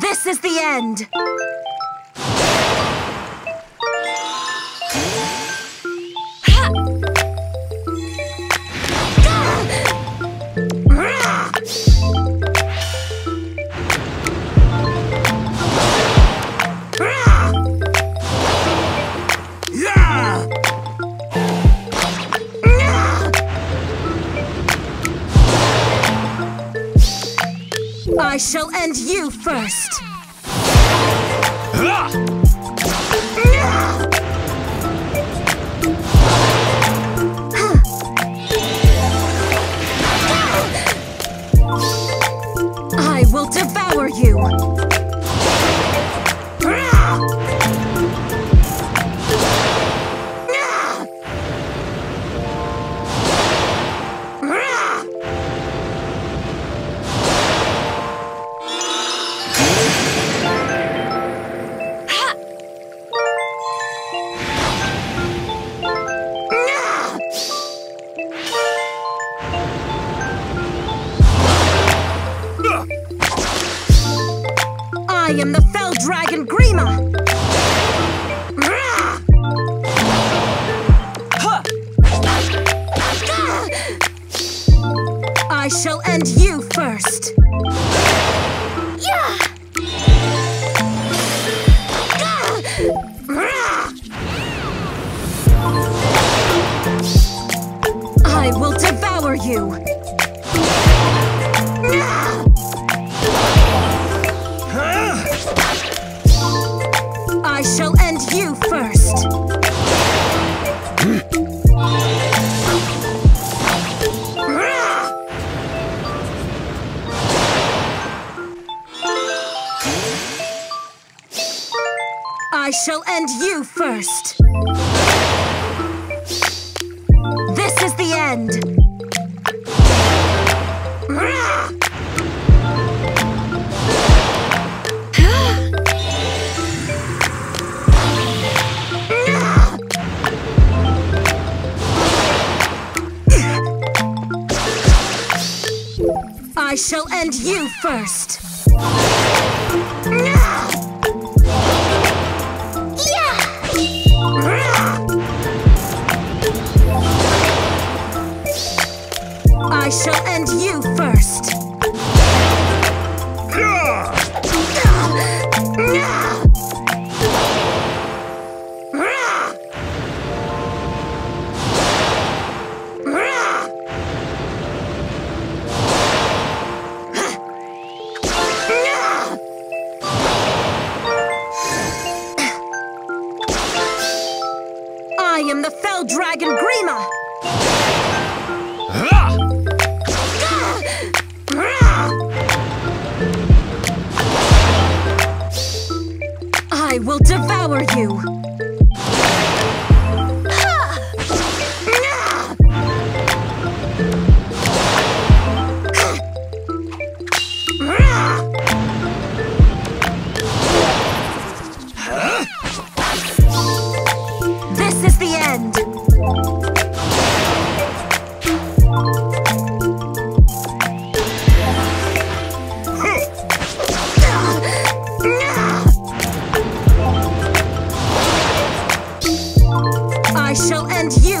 This is the end! I shall end you first! I will devour you! Am the Fell Dragon Grima! I shall end you first! I will devour you! I shall end you first! This is the end! I shall end you first! shall end you first. I am the fell dragon Grima! We'll do and you.